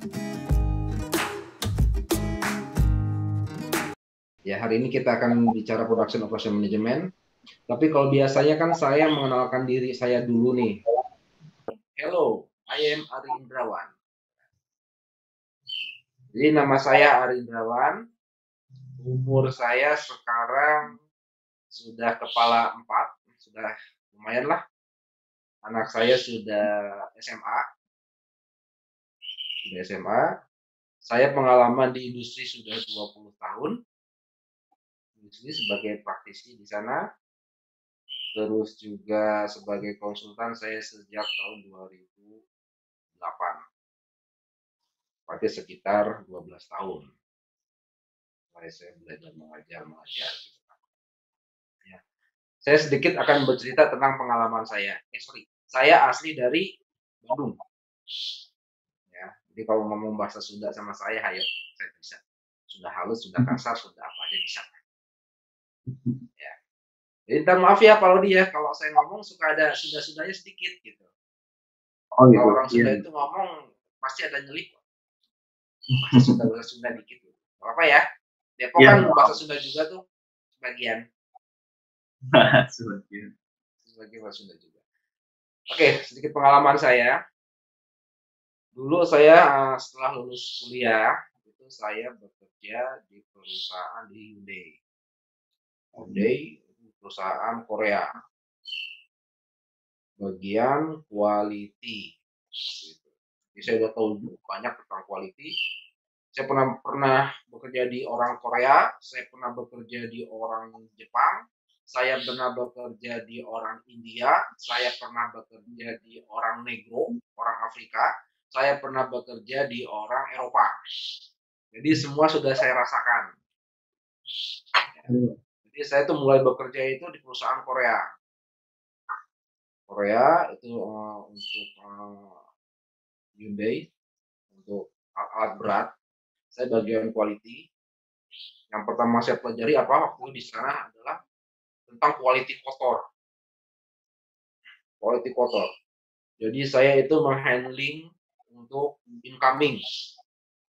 Ya, hari ini kita akan bicara production operation management. Tapi kalau biasanya kan saya mengenalkan diri saya dulu nih. Hello, I am Ari Indrawan. Jadi nama saya Ari Indrawan. Umur saya sekarang sudah kepala empat, sudah lumayan lah. Anak saya sudah SMA. Sudah SMA. Saya pengalaman di industri sudah 20 tahun sini sebagai praktisi di sana. Terus juga sebagai konsultan saya sejak tahun 2008. Berarti sekitar 12 tahun. Mulai saya belajar mengajar, mengajar. Ya. Saya sedikit akan bercerita tentang pengalaman saya. Eh, sorry. Saya asli dari Bandung. Ya, jadi kalau ngomong bahasa Sunda sama saya, ayo, saya bisa. Sudah halus, sudah kasar, sudah apa aja bisa. Ya. Jadi ntar maaf ya kalau dia kalau saya ngomong suka ada sudah-sudahnya sedikit gitu. Oh gitu. Kalau orang Iya. Sunda itu ngomong pasti ada nyelip. Bahasa Sunda bahasa Sunda dikit. Gitu. Gak apa ya. Depok Iya, kan nggak bahasa Sunda juga tuh sebagian. Sebagian. Sebagian bahasa Sunda juga. Oke, sedikit pengalaman saya. Dulu saya eh, setelah lulus kuliah itu saya bekerja di perusahaan di Hyundai. Hyundai perusahaan Korea. Bagian quality. Jadi saya udah tahu banyak tentang quality. Saya pernah pernah bekerja di orang Korea, saya pernah bekerja di orang Jepang, saya pernah bekerja di orang India, saya pernah bekerja di orang Negro, orang Afrika, saya pernah bekerja di orang Eropa. Jadi semua sudah saya rasakan. Jadi saya tuh mulai bekerja itu di perusahaan Korea. Korea itu eh, untuk eh, Hyundai untuk alat berat. Saya bagian quality. Yang pertama saya pelajari apa waktu itu di sana adalah tentang quality kotor. Quality kotor. Jadi saya itu menghandling untuk incoming,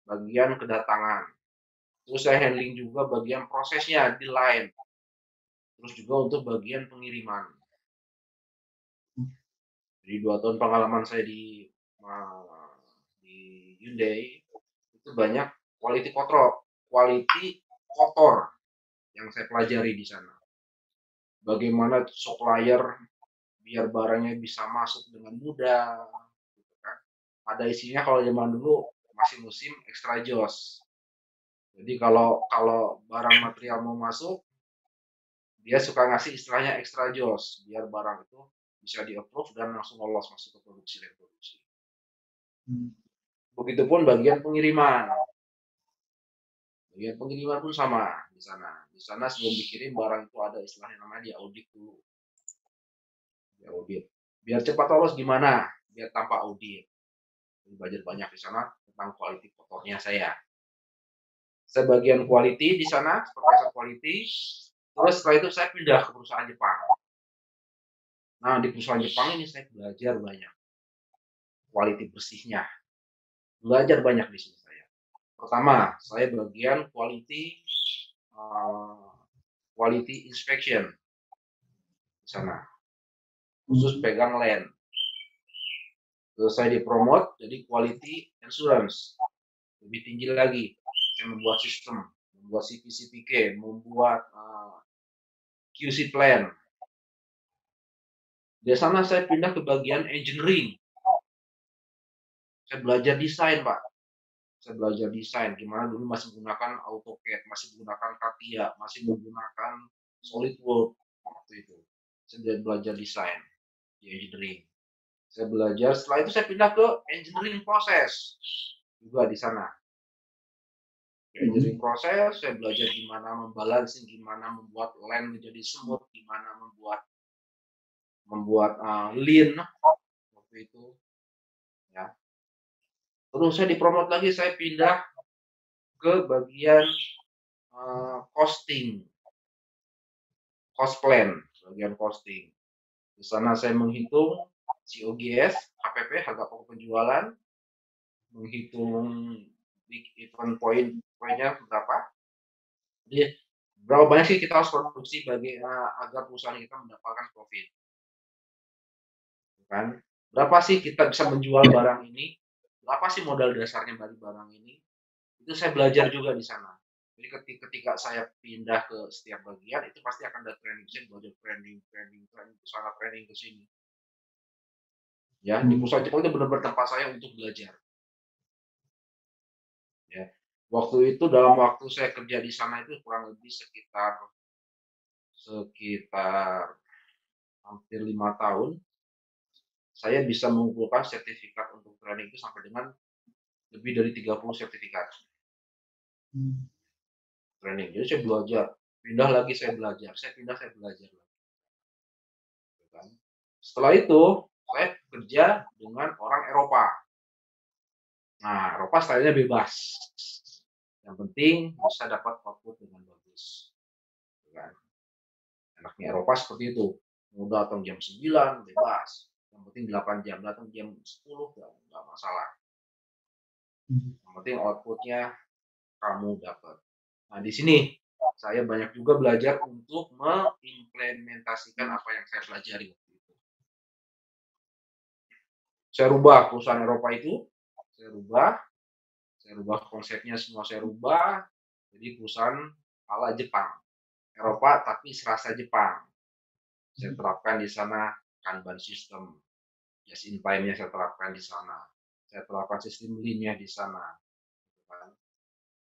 bagian kedatangan. Terus saya handling juga bagian prosesnya di line. Terus juga untuk bagian pengiriman. Jadi dua tahun pengalaman saya di di Hyundai itu banyak quality kotor, quality kotor yang saya pelajari di sana. Bagaimana supplier biar barangnya bisa masuk dengan mudah. Ada isinya kalau zaman dulu masih musim extra jos. Jadi kalau kalau barang material mau masuk, dia suka ngasih istilahnya extra jos biar barang itu bisa di approve dan langsung lolos masuk ke produksi dan produksi. Hmm. Begitupun bagian pengiriman. Bagian pengiriman pun sama di sana. Di sana sebelum dikirim barang itu ada istilahnya namanya di audit dulu. Di audit. Biar cepat lolos gimana? Biar tanpa audit. Belajar banyak di sana tentang quality kotornya saya. Saya bagian quality di sana, supervisor quality. Terus setelah itu saya pindah ke perusahaan Jepang. Nah, di perusahaan Jepang ini saya belajar banyak. Quality bersihnya. Belajar banyak di sini saya. Pertama, saya bagian quality uh, quality inspection di sana. Khusus pegang land. Saya dipromot jadi quality insurance. Lebih tinggi lagi. Saya membuat sistem, membuat CPCPK, membuat uh, QC plan. Di sana saya pindah ke bagian engineering. Saya belajar desain, Pak. Saya belajar desain. Gimana dulu masih menggunakan AutoCAD, masih menggunakan CATIA, masih menggunakan SolidWorks waktu itu. Saya belajar desain di engineering. Saya belajar, setelah itu saya pindah ke engineering proses juga di sana. Di engineering proses, saya belajar gimana membalancing, gimana membuat land menjadi smooth, gimana membuat membuat uh, lean. Waktu itu ya. Terus saya dipromot lagi saya pindah ke bagian uh, costing. Cost plan bagian costing. Di sana saya menghitung COGS HPP harga pokok penjualan menghitung big event point poinnya berapa. Jadi berapa banyak sih kita harus produksi bagi uh, agar perusahaan kita mendapatkan profit. Kan? Berapa sih kita bisa menjual barang ini? Berapa sih modal dasarnya dari barang ini? Itu saya belajar juga di sana. Jadi ketika, saya pindah ke setiap bagian itu pasti akan ada training. Saya belajar training, training, training, sangat training ke sini. Ya, di perusahaan itu benar-benar tempat saya untuk belajar. Ya, waktu itu dalam waktu saya kerja di sana itu kurang lebih sekitar sekitar hampir lima tahun saya bisa mengumpulkan sertifikat untuk training itu sampai dengan lebih dari 30 sertifikat hmm. training jadi saya belajar pindah lagi saya belajar saya pindah saya belajar lagi kan? setelah itu kerja dengan orang Eropa Nah, Eropa stylenya bebas. Yang penting bisa dapat output dengan bagus. Kan? Enaknya Eropa seperti itu. Mau datang jam 9, bebas. Yang penting 8 jam. Datang jam 10, nggak masalah. Yang penting outputnya kamu dapat. Nah, di sini saya banyak juga belajar untuk mengimplementasikan apa yang saya pelajari Saya rubah perusahaan Eropa itu. Saya rubah. Saya rubah konsepnya semua saya rubah jadi perusahaan ala Jepang. Eropa tapi serasa Jepang. Saya hmm. terapkan di sana Kanban system. Just in time-nya saya terapkan di sana. Saya terapkan sistem lean-nya di sana.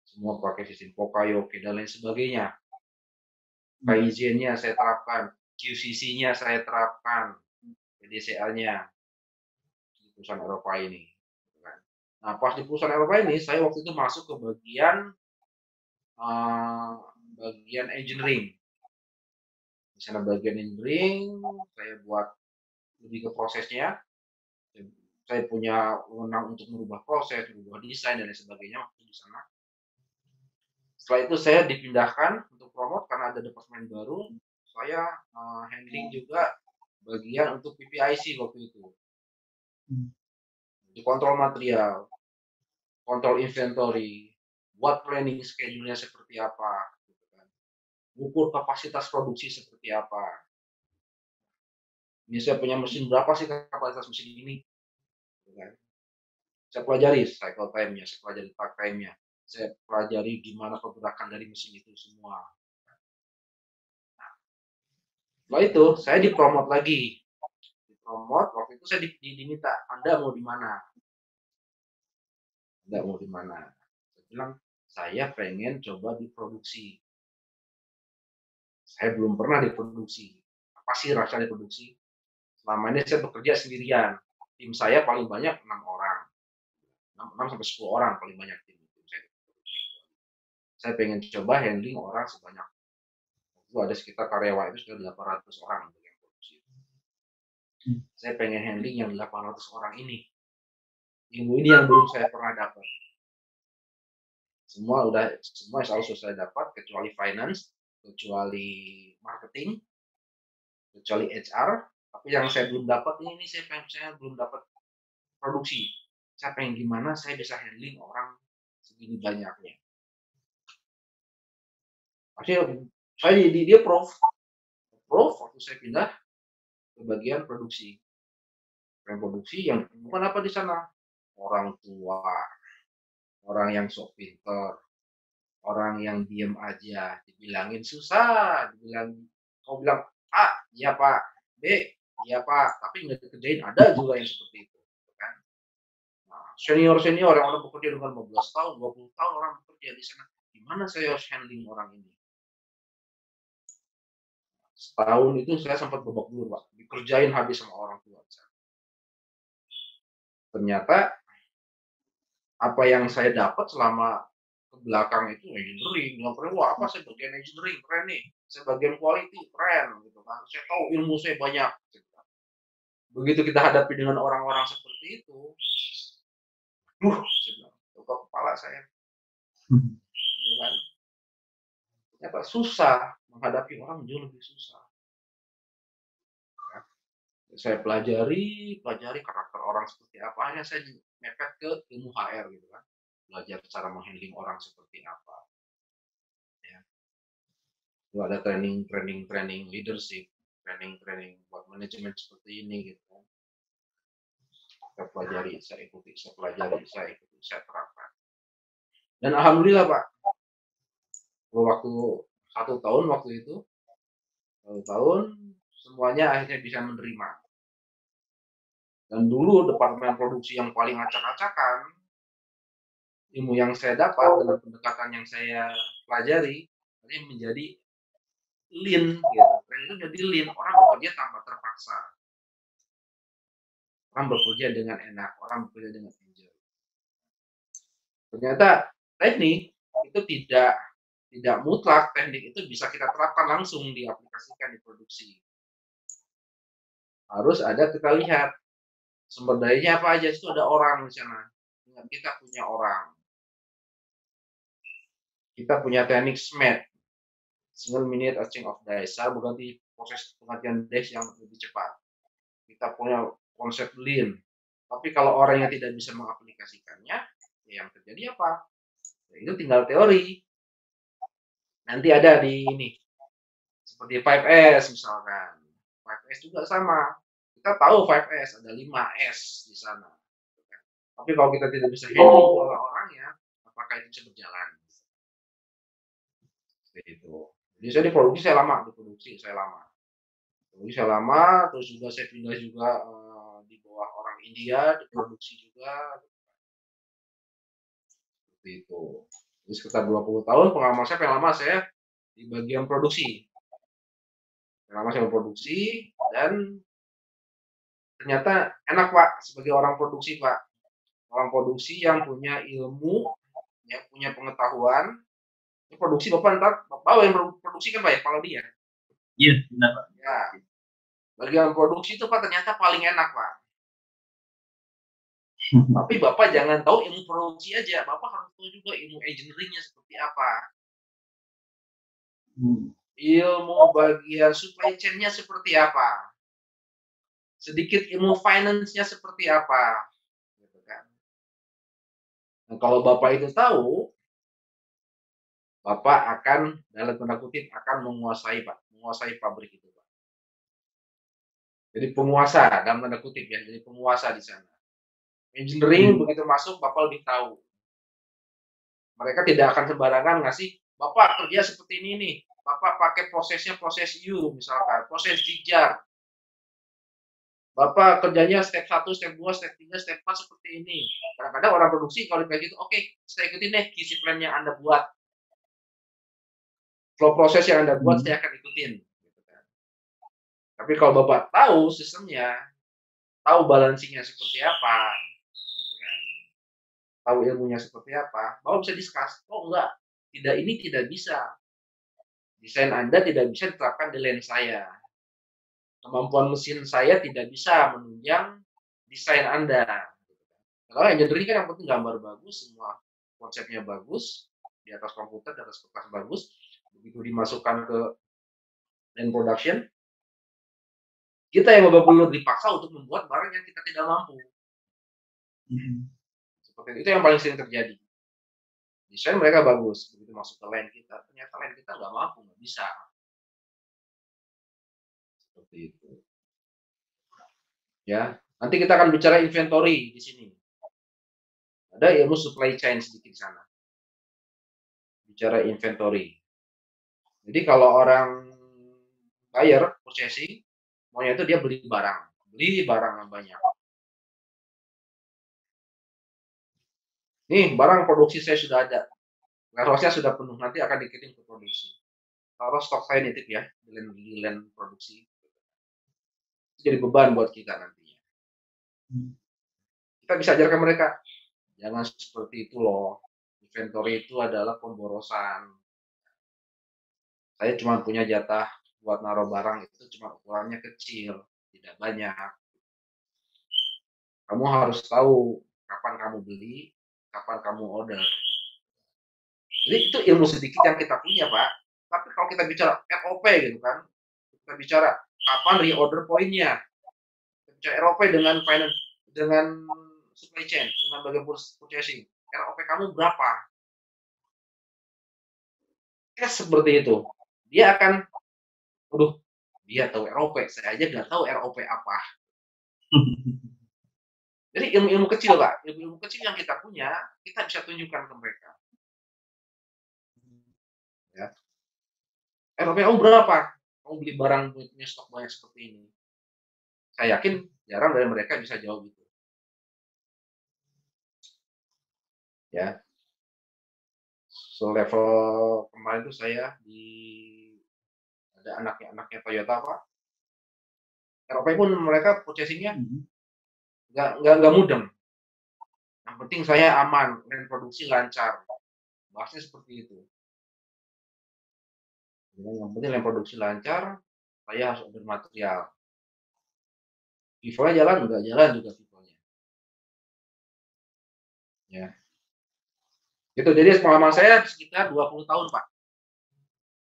Semua pakai sistem Pokayoke dan lain sebagainya. Hmm. Kaizen-nya saya terapkan. QCC-nya saya terapkan. PDCA-nya perusahaan Eropa ini Nah, pas di perusahaan Eropa ini, saya waktu itu masuk ke bagian uh, bagian engineering. Di sana bagian engineering, saya buat lebih ke prosesnya. Saya punya wewenang untuk merubah proses, merubah desain dan lain sebagainya waktu di sana. Setelah itu saya dipindahkan untuk promote karena ada departemen baru. Saya uh, handling juga bagian untuk PPIC waktu itu. Hmm kontrol material, kontrol inventory, buat planning schedule-nya seperti apa, gitu kan. ukur kapasitas produksi seperti apa. Ini saya punya mesin berapa sih kapasitas mesin ini? Gitu kan. Saya pelajari cycle time-nya, saya pelajari takt time-nya, saya pelajari gimana pergerakan dari mesin itu semua. Nah, setelah itu saya dipromot lagi promote waktu itu saya diminta Anda mau di mana? Anda mau di mana? Saya bilang saya pengen coba diproduksi saya belum pernah diproduksi apa sih rasa diproduksi selama ini saya bekerja sendirian. Tim saya paling banyak enam orang. Enam sampai sepuluh orang paling banyak tim, tim saya. Saya pengen coba handling orang sebanyak. Itu ada sekitar karyawan itu sudah 800 orang saya pengen handling yang 800 orang ini. Ilmu ini yang belum saya pernah dapat. Semua udah semua selalu sudah saya dapat kecuali finance, kecuali marketing, kecuali HR. Tapi yang saya belum dapat ini, saya pengen saya belum dapat produksi. Saya pengen gimana saya bisa handling orang segini banyaknya. Akhirnya saya di dia prof, prof waktu saya pindah bagian produksi. Bagian produksi yang bukan apa di sana? Orang tua, orang yang sok pinter, orang yang diem aja, dibilangin susah, dibilang kau bilang A, iya pak, B, iya pak, tapi nggak dikerjain ada juga yang seperti itu, gitu kan? Nah, senior senior yang orang bekerja dengan 15 tahun, 20 tahun orang bekerja di sana, gimana saya harus handling orang ini? Setahun itu saya sempat babak belur pak. Dikerjain habis sama orang tua ternyata apa yang saya dapat selama ke belakang itu engineering. Nggak keren wah apa saya bagian engineering? Keren nih. Saya bagian quality keren. Gitu kan. Saya tahu ilmu saya banyak. Gitu kan. begitu kita hadapi dengan orang-orang seperti itu uh saya bilang kepala saya. Hmm. gitu kan. Ternyata susah menghadapi orang jauh lebih susah. Ya. Saya pelajari, pelajari karakter orang seperti apa, akhirnya saya mepet ke ilmu HR gitu kan. Belajar cara menghandling orang seperti apa. Ya. Ada training, training, training leadership, training, training buat manajemen seperti ini gitu kan. Saya pelajari, saya ikuti, saya pelajari, saya ikuti, saya terapkan. Dan alhamdulillah Pak, waktu satu tahun waktu itu, satu tahun semuanya akhirnya bisa menerima. Dan dulu departemen produksi yang paling acak-acakan, ilmu yang saya dapat dengan pendekatan yang saya pelajari, ini menjadi lean gitu. Dan itu jadi lean, orang bekerja tanpa terpaksa. Orang bekerja dengan enak, orang bekerja dengan enjoy. Ternyata teknik itu tidak tidak mutlak teknik itu bisa kita terapkan langsung diaplikasikan di produksi. Harus ada kita lihat Sumber dayanya apa aja? Itu ada orang di sana. Kita punya orang. Kita punya teknik SMAT, single minute etching of dice. Saya berganti proses penggantian dice yang lebih cepat. Kita punya konsep lean. Tapi kalau orang yang tidak bisa mengaplikasikannya, ya yang terjadi apa? Ya itu tinggal teori. Nanti ada di ini. Seperti 5S misalkan. 5S juga sama kita tahu 5S ada 5S di sana. Tapi kalau kita tidak bisa handle pola orangnya, apakah itu bisa berjalan? Seperti itu. Jadi saya di produksi saya lama, di produksi saya lama. Produksi saya lama, terus juga saya pindah juga uh, di bawah orang India, di produksi juga. Seperti itu. Jadi sekitar 20 tahun pengalaman saya paling lama saya di bagian produksi. Lama saya produksi dan ternyata enak Pak sebagai orang produksi Pak. Orang produksi yang punya ilmu, yang punya pengetahuan. Ini produksi Bapak ntar, Bapak yang produksi kan Pak ya, kalau dia. Iya, benar Pak. Ya. Bagian produksi itu Pak ternyata paling enak Pak. Tapi Bapak jangan tahu ilmu produksi aja, Bapak harus tahu juga ilmu engineeringnya seperti apa. Hmm. Ilmu bagian supply chain-nya seperti apa sedikit ilmu finance-nya seperti apa. Gitu kan. Nah, kalau Bapak itu tahu, Bapak akan, dalam tanda kutip, akan menguasai Pak, menguasai pabrik itu Pak. Jadi penguasa, dalam tanda kutip ya, jadi penguasa di sana. Engineering hmm. begitu masuk, Bapak lebih tahu. Mereka tidak akan sembarangan ngasih, Bapak kerja seperti ini nih, Bapak pakai prosesnya proses U misalkan, proses jijar, Bapak kerjanya step 1, step 2, step 3, step 4 seperti ini. Kadang-kadang orang produksi kalau dikasih itu, oke, okay, saya ikutin deh kisi plan yang Anda buat. Flow proses yang Anda buat, hmm. saya akan ikutin. Gitu. Tapi kalau Bapak tahu sistemnya, tahu balancingnya seperti apa, gitu tahu ilmunya seperti apa, Bapak bisa discuss, oh enggak, tidak ini tidak bisa. Desain Anda tidak bisa diterapkan di lens saya kemampuan mesin saya tidak bisa menunjang desain Anda. Kalau engineering kan yang penting gambar bagus, semua konsepnya bagus, di atas komputer, di atas kertas bagus, begitu dimasukkan ke end production, kita yang benar-benar dipaksa untuk membuat barang yang kita tidak mampu. Hmm. Seperti itu yang paling sering terjadi. Desain mereka bagus, begitu masuk ke line kita, ternyata line kita nggak mampu, nggak bisa itu. Ya, nanti kita akan bicara inventory di sini. Ada ilmu supply chain sedikit di sana. Bicara inventory. Jadi kalau orang buyer, purchasing, maunya itu dia beli barang. Beli barang yang banyak. Nih, barang produksi saya sudah ada. Warehouse-nya sudah penuh, nanti akan dikirim ke produksi. Kalau stok saya nitip ya, land produksi jadi beban buat kita nantinya. Hmm. Kita bisa ajarkan mereka, jangan seperti itu loh. Inventory itu adalah pemborosan. Saya cuma punya jatah buat naruh barang itu cuma ukurannya kecil, tidak banyak. Kamu harus tahu kapan kamu beli, kapan kamu order. Jadi itu ilmu sedikit yang kita punya, Pak. Tapi kalau kita bicara ROP gitu kan, kita bicara kapan reorder poinnya. bicara ROP dengan finance dengan supply chain dengan bagian purchasing. ROP kamu berapa? Kayak seperti itu. Dia akan aduh dia tahu ROP saya aja nggak tahu ROP apa. Jadi ilmu-ilmu kecil pak. Ilmu-ilmu kecil yang kita punya kita bisa tunjukkan ke mereka. Ya. ROP kamu berapa kamu beli barang punya stok banyak seperti ini. Saya yakin jarang dari mereka bisa jawab itu ya. So level kemarin itu saya di ada anaknya anaknya Toyota pak. Eropa pun mereka purchasingnya Mhm. nggak nggak nggak mudeng. Yang penting saya aman dan produksi lancar. Bahasnya seperti itu yang penting yang produksi lancar saya harus order material Vivo-nya jalan nggak jalan juga Vivo-nya ya itu jadi pengalaman saya sekitar 20 tahun pak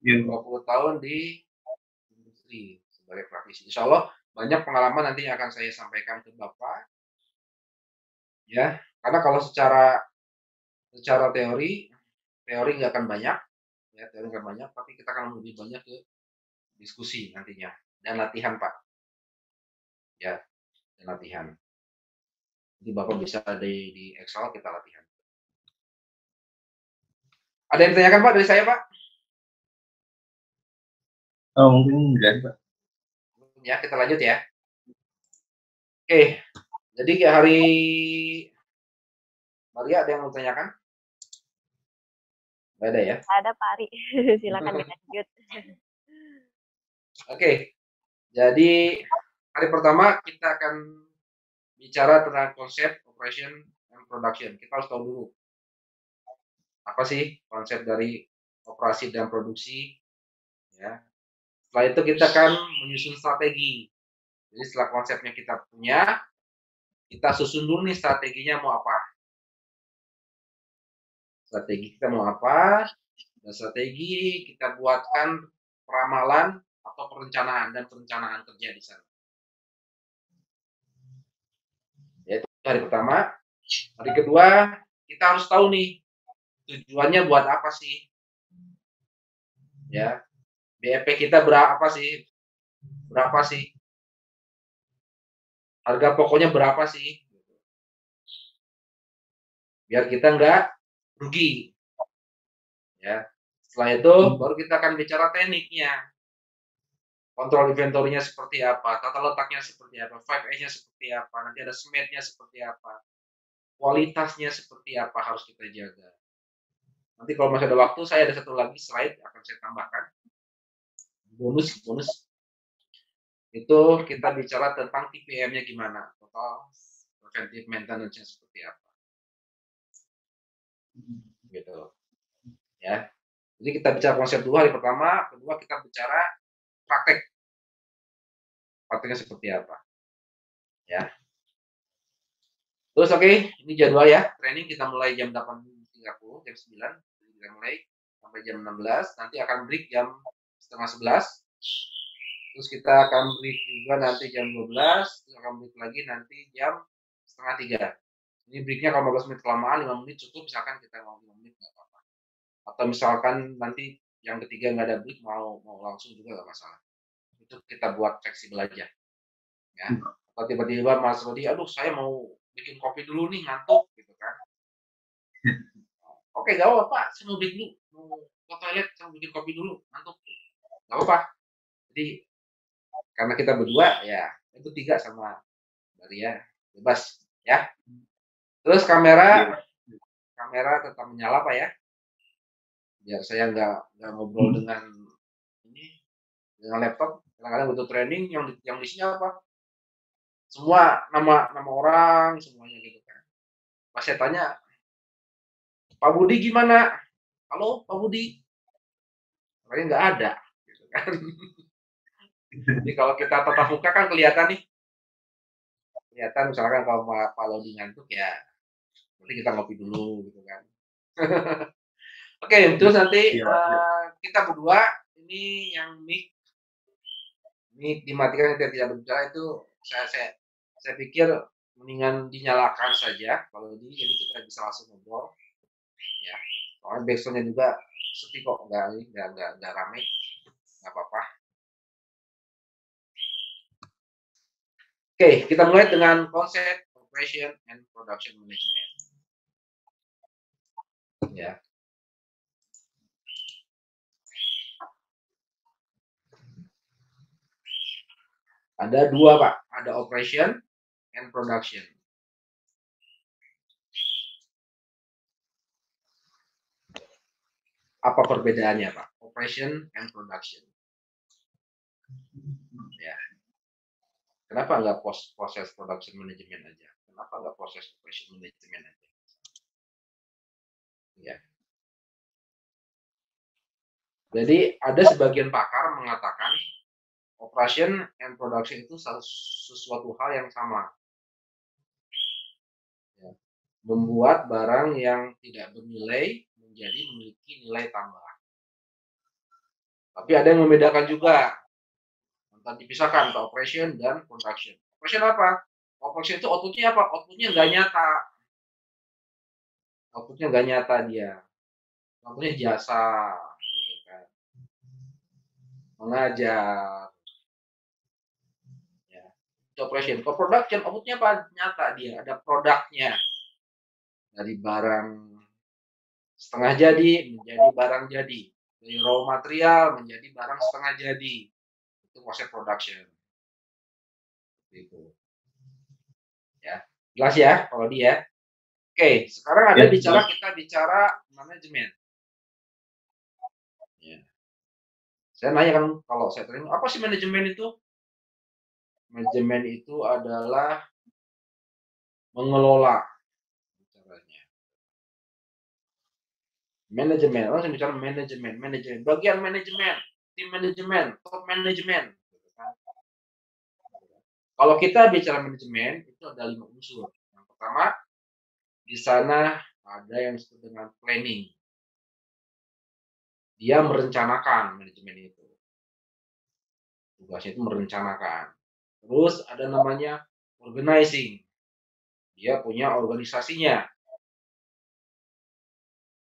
Iya. 20 tahun di industri sebagai praktisi. Insya Allah banyak pengalaman nanti yang akan saya sampaikan ke Bapak. Ya, karena kalau secara secara teori, teori nggak akan banyak, ya teori nggak banyak, tapi kita akan lebih banyak ke diskusi nantinya dan latihan Pak. Ya, dan latihan. Jadi Bapak bisa di, di Excel kita latihan. Ada yang ditanyakan Pak dari saya Pak? Oh, mungkin enggak Pak. ya kita lanjut ya oke jadi hari Maria ada yang mau tanyakan Gak ada ya? Ada Pak Ari. Silakan dilanjut. oke jadi hari pertama kita akan bicara tentang konsep operation and production. Kita harus tahu dulu apa sih konsep dari operasi dan produksi ya. Setelah itu kita akan menyusun strategi. Jadi setelah konsepnya kita punya kita susun dulu nih strateginya mau apa strategi kita mau apa? Dan strategi kita buatkan peramalan atau perencanaan dan perencanaan kerja di sana. Yaitu hari pertama. Hari kedua kita harus tahu nih tujuannya buat apa sih? Ya BEP kita berapa sih? Berapa sih? Harga pokoknya berapa sih? Biar kita nggak rugi. Ya setelah itu baru kita akan bicara tekniknya. Kontrol inventorinya seperti apa tata letaknya seperti apa 5S nya seperti apa nanti ada semetnya seperti apa kualitasnya seperti apa harus kita jaga. Nanti kalau masih ada waktu saya ada satu lagi slide akan saya tambahkan. Bonus bonus. Itu kita bicara tentang TPM-nya gimana total preventive maintenance-nya seperti apa gitu. Ya. Jadi kita bicara konsep dua hari pertama kedua kita bicara praktek. Prakteknya seperti apa. Ya. Terus oke ini jadwal ya. Training kita mulai jam 8.30 jam 9 Jadi kita mulai sampai jam 16 nanti akan break jam setengah 11 terus kita akan break juga nanti jam 12 terus akan break lagi nanti jam setengah tiga ini breaknya kalau 15 menit kelamaan 5 menit cukup misalkan kita mau 5 menit nggak apa-apa. Atau misalkan nanti yang ketiga nggak ada break mau mau langsung juga nggak masalah. Itu kita buat fleksibel aja. Ya. Atau tiba-tiba Mas Rodi aduh saya mau bikin kopi dulu nih ngantuk gitu kan. Oke gak apa-apa saya mau bikin dulu. Mau ke toilet saya mau bikin kopi dulu. Ngantuk. Gak apa-apa. Jadi karena kita berdua ya itu tiga sama Maria. Bebas ya terus kamera kamera tetap menyala pak ya? Biar saya nggak nggak ngobrol dengan ini dengan laptop. Kadang-kadang butuh training yang di, yang isinya apa? Semua nama nama orang semuanya gitu kan. Pas saya tanya Pak Budi gimana? Halo Pak Budi. Orangnya nggak ada gitu kan. Jadi kalau kita tatap muka kan kelihatan nih. Kelihatan misalkan kalau Pak Pak Lodi ngantuk ya nanti kita ngopi dulu gitu kan. Oke terus nanti Iya, eh, kita berdua ini yang mic mic dimatikan tidak tidak berbicara itu saya saya saya pikir mendingan dinyalakan saja kalau ini jadi kita bisa langsung ngobrol ya. Soalnya backsoundnya juga sepi kok nggak nggak nggak nggak rame nggak apa-apa. Oke kita mulai dengan konsep operation and production management ya. Ada dua pak. Ada operation and production. Apa perbedaannya pak? Operation and production. Ya. Kenapa nggak proses production management aja? Kenapa nggak proses operation management aja ya jadi ada sebagian pakar mengatakan operation and production itu sesuatu hal yang sama. Ya. Membuat barang yang tidak bernilai menjadi memiliki nilai tambah. Tapi ada yang membedakan juga. Entah dipisahkan antara operation dan production. Operation apa? Operation itu outputnya apa? Outputnya nggak nyata. Outputnya nggak nyata dia. Outputnya jasa, gitu kan. Mengajar, operation. Kalau production, outputnya apa? Nyata dia, ada produknya. Dari barang setengah jadi menjadi barang jadi. Dari raw material menjadi barang setengah jadi. Itu proses production. Itu. Ya, jelas ya kalau dia. Oke, sekarang ada ya, bicara kita bicara manajemen. Ya. Saya nanya kan kalau saya tanya apa sih manajemen itu? Manajemen itu adalah mengelola caranya. Manajemen, orang bicara manajemen, manajemen, bagian manajemen, tim manajemen, top manajemen. Kalau kita bicara manajemen itu ada lima unsur. Yang pertama, di sana ada yang disebut dengan planning. Dia merencanakan manajemen itu. Tugasnya itu merencanakan. Terus ada namanya organizing. Dia punya organisasinya.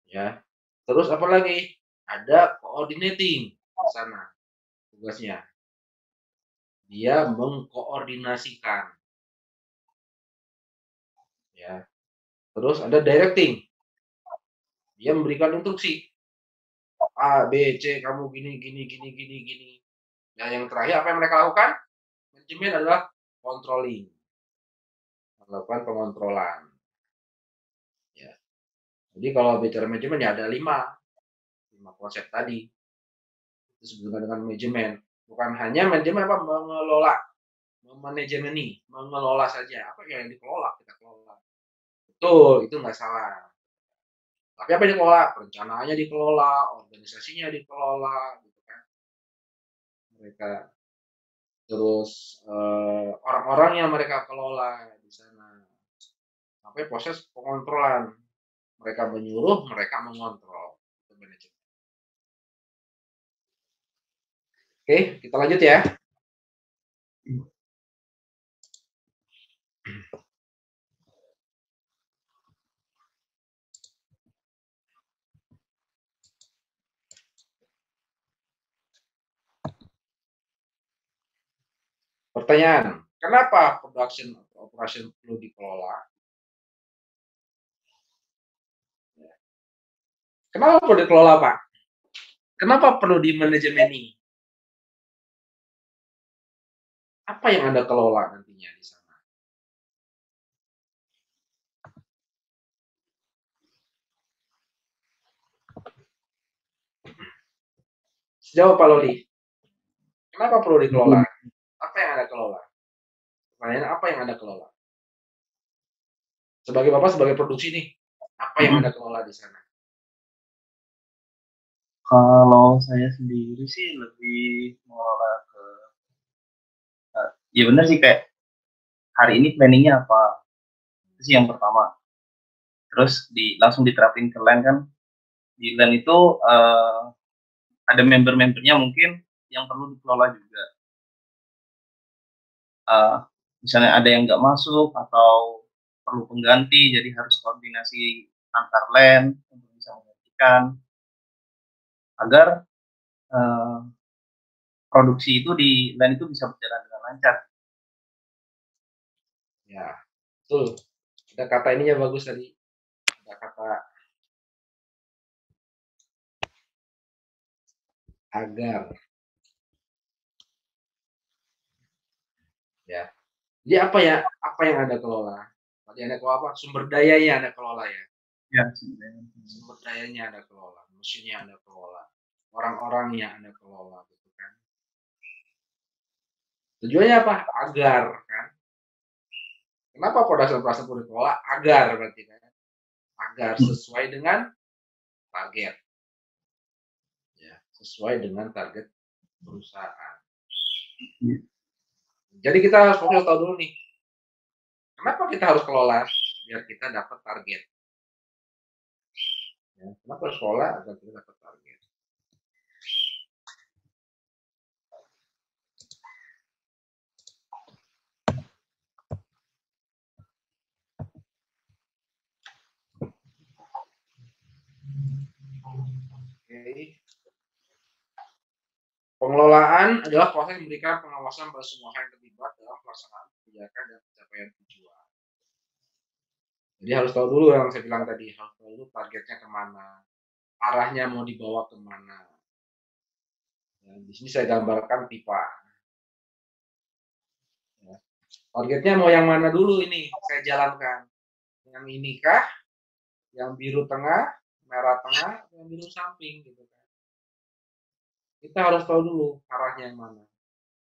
Ya. Terus apa lagi? Ada coordinating di sana tugasnya. Dia mengkoordinasikan. Ya. Terus ada directing. Dia memberikan instruksi. A, B, C, kamu gini, gini, gini, gini, gini. Dan yang terakhir apa yang mereka lakukan? Manajemen adalah controlling. Melakukan pengontrolan. Ya. Jadi kalau bicara manajemen ya ada lima. Lima konsep tadi. Itu sebenarnya dengan manajemen. Bukan hanya manajemen apa mengelola. Memanajemeni, mengelola saja. Apa yang dikelola? Kita kelola. Betul, itu nggak salah. Tapi apa yang dikelola? Perencanaannya dikelola, organisasinya dikelola, gitu kan. Mereka terus uh, orang-orang yang mereka kelola di sana sampai proses pengontrolan mereka menyuruh mereka mengontrol oke kita lanjut ya Pertanyaan, kenapa production operation perlu dikelola? Ya. Kenapa perlu dikelola, Pak? Kenapa perlu di ini? Apa yang Anda kelola nantinya di sana? Sejauh Pak Loli, kenapa perlu dikelola? Apa yang Anda kelola? Pertanyaan apa yang Anda kelola? Sebagai Bapak, sebagai produksi nih, apa yang Anda kelola di sana? Kalau saya sendiri sih lebih mengelola ke, uh, ya benar sih kayak hari ini planningnya apa, itu sih yang pertama. Terus di langsung diterapin ke LAN kan, di LAN itu uh, ada member-membernya mungkin yang perlu dikelola juga uh, misalnya ada yang nggak masuk atau perlu pengganti jadi harus koordinasi antar land untuk bisa menggantikan agar uh, produksi itu di land itu bisa berjalan dengan lancar. Ya, betul. Ada kata ininya bagus tadi. Ada kata agar. Jadi apa ya? Apa yang Anda kelola? Tadi Anda kelola apa? Sumber dayanya Anda kelola ya? Ya, sumber dayanya Anda kelola, mesinnya Anda kelola, orang-orangnya Anda kelola gitu kan. Tujuannya apa? Agar kan. Kenapa production process perlu dikelola? Agar berarti kan. Agar sesuai dengan target. Ya, sesuai dengan target perusahaan. Iya. Jadi kita harus fokus tahu dulu nih, kenapa kita harus kelola biar kita dapat target. Ya, kenapa harus kelola agar kita dapat target. Oke. Pengelolaan adalah proses memberikan pengawasan pada semua hal yang terlibat dalam pelaksanaan kebijakan dan pencapaian tujuan. Jadi harus tahu dulu yang saya bilang tadi, harus tahu dulu targetnya ke mana, arahnya mau dibawa ke mana. Ya, di sini saya gambarkan pipa. Ya. Targetnya mau yang mana dulu ini saya jalankan. Yang ini kah? Yang biru tengah, merah tengah, yang biru samping gitu kan kita harus tahu dulu arahnya yang mana.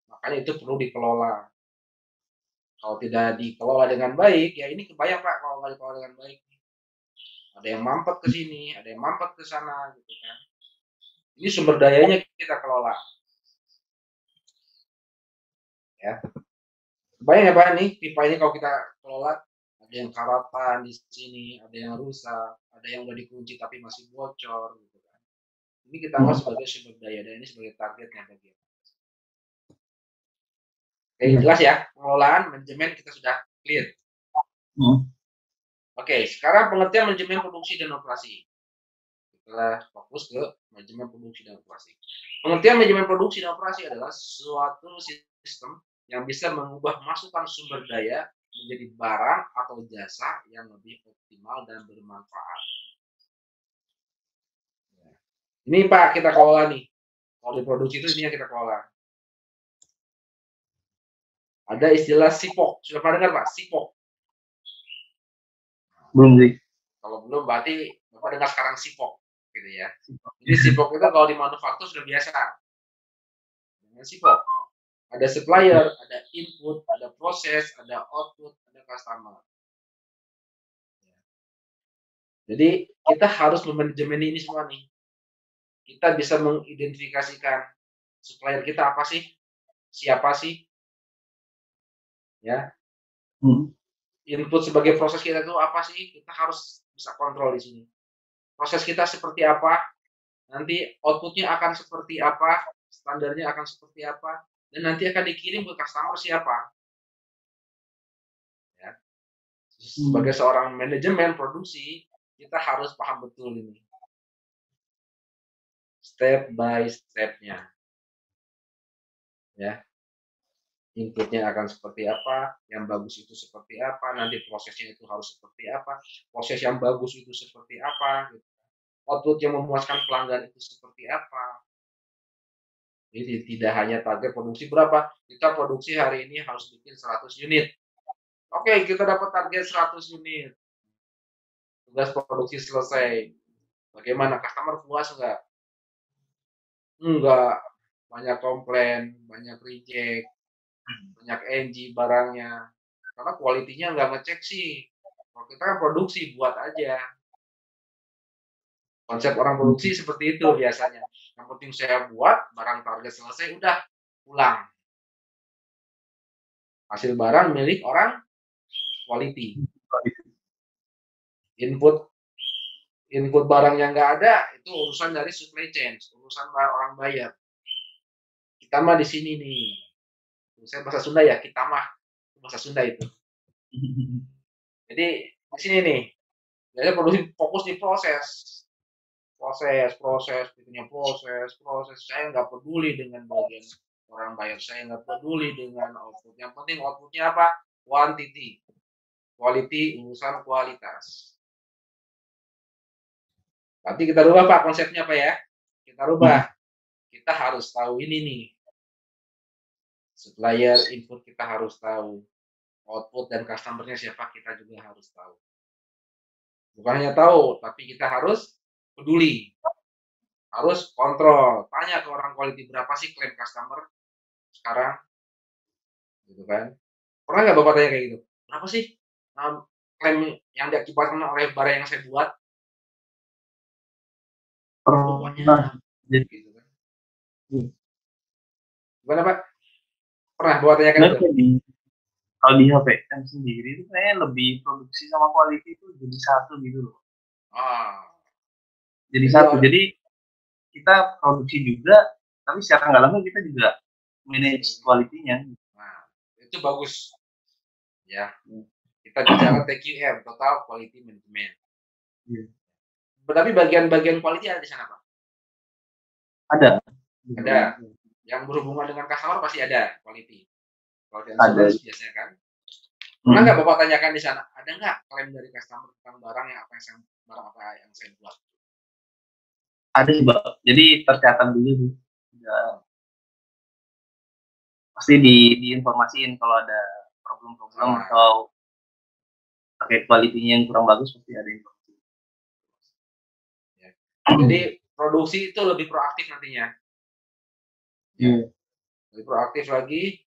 Makanya itu perlu dikelola. Kalau tidak dikelola dengan baik, ya ini kebayang Pak kalau nggak dikelola dengan baik. Ada yang mampet ke sini, ada yang mampet ke sana, gitu kan. Ini sumber dayanya kita kelola. Ya. Kebayang ya Pak nih, pipa ini kalau kita kelola, ada yang karatan di sini, ada yang rusak, ada yang udah dikunci tapi masih bocor, gitu ini kita anggap sebagai sumber daya dan ini sebagai targetnya bagi Oke, jelas ya, pengelolaan manajemen kita sudah clear. Hmm. Oke, sekarang pengertian manajemen produksi dan operasi. Kita fokus ke manajemen produksi dan operasi. Pengertian manajemen produksi dan operasi adalah suatu sistem yang bisa mengubah masukan sumber daya menjadi barang atau jasa yang lebih optimal dan bermanfaat ini Pak, kita kelola nih. Kalau diproduksi itu ini yang kita kelola. Ada istilah sipok. Sudah pernah dengar Pak? Sipok. Belum sih. Kalau belum berarti Bapak dengar sekarang sipok. Gitu ya. Jadi sipok itu kalau di manufaktur sudah biasa. Dengan sipok. Ada supplier, ada input, ada proses, ada output, ada customer. Jadi kita harus memanajemen ini semua nih kita bisa mengidentifikasikan supplier kita apa sih, siapa sih, ya. Hmm. Input sebagai proses kita itu apa sih? Kita harus bisa kontrol di sini. Proses kita seperti apa, nanti outputnya akan seperti apa, standarnya akan seperti apa, dan nanti akan dikirim ke customer siapa. Ya. Sebagai seorang manajemen produksi, kita harus paham betul ini step by stepnya. Ya, inputnya akan seperti apa, yang bagus itu seperti apa, nanti prosesnya itu harus seperti apa, proses yang bagus itu seperti apa, gitu. output yang memuaskan pelanggan itu seperti apa. Jadi tidak hanya target produksi berapa, kita produksi hari ini harus bikin 100 unit. Oke, kita dapat target 100 unit. Tugas produksi selesai. Bagaimana? Customer puas enggak? Enggak, banyak komplain, banyak reject, banyak NG barangnya. Karena kualitinya nggak ngecek sih. Kalau kita kan produksi, buat aja. Konsep orang produksi seperti itu biasanya. Yang penting saya buat, barang target selesai, udah pulang. Hasil barang milik orang quality. Input input barang yang nggak ada itu urusan dari supply chain, urusan orang bayar. Kita mah di sini nih. Saya bahasa Sunda ya, kita mah bahasa Sunda itu. Jadi di sini nih, jadi produksi fokus di proses, proses, proses, punya proses, proses. Saya nggak peduli dengan bagian orang bayar, saya nggak peduli dengan output. Yang penting outputnya apa? Quantity, quality, urusan kualitas. Nanti kita rubah Pak konsepnya apa ya? Kita rubah. Kita harus tahu ini nih. Supplier input kita harus tahu. Output dan customernya siapa kita juga harus tahu. Bukan hanya tahu, tapi kita harus peduli. Harus kontrol. Tanya ke orang quality berapa sih klaim customer sekarang. Gitu kan. Pernah nggak Bapak tanya kayak gitu? Berapa sih um, klaim yang diakibatkan oleh barang yang saya buat? Pernah. gitu kan. Hmm. Gimana Pak? Pernah bawa tanyakan itu? di, kalau di HPM sendiri itu kayaknya lebih produksi sama quality itu jadi satu gitu loh. Ah, Jadi satu. orang- Jadi kita produksi juga, tapi secara nggak langsung kita juga manage quality-nya. nah, itu bagus. Ya, kita bicara TQM, Total Quality Management. Iya. Tapi bagian-bagian quality ada di sana Pak. Ada. Ada. Yang berhubungan dengan customer pasti ada quality. Quality Ada. assurance biasanya kan. Hmm. Pernah nggak Bapak tanyakan di sana, ada nggak klaim dari customer tentang barang yang apa yang saya, barang apa yang saya buat? Ada sih, Mbak. Jadi tercatat dulu sih. Ya. Pasti di diinformasiin kalau ada problem-problem Ah. atau terkait quality-nya yang kurang bagus pasti ada informasi. Jadi produksi itu lebih proaktif nantinya. Iya. lebih proaktif lagi.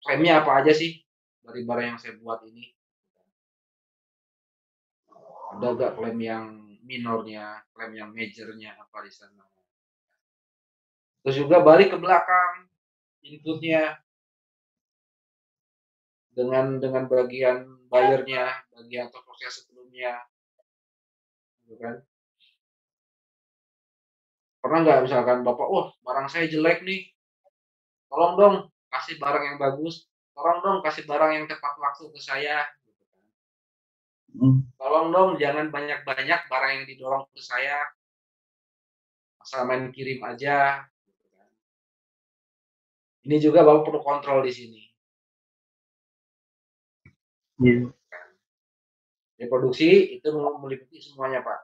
Klaimnya apa aja sih dari barang yang saya buat ini? Ada gak klaim yang minornya klaim yang majornya apa di sana? Terus juga balik ke belakang inputnya. Dengan dengan bagian bayarnya bagian atau proses sebelumnya. Gitu kan pernah nggak misalkan bapak wah barang saya jelek nih tolong dong kasih barang yang bagus tolong dong kasih barang yang tepat waktu ke saya gitu kan. Hmm. tolong dong jangan banyak-banyak barang yang didorong ke saya asal main kirim aja gitu kan. ini juga bapak perlu kontrol di sini Iya. di produksi itu meliputi semuanya pak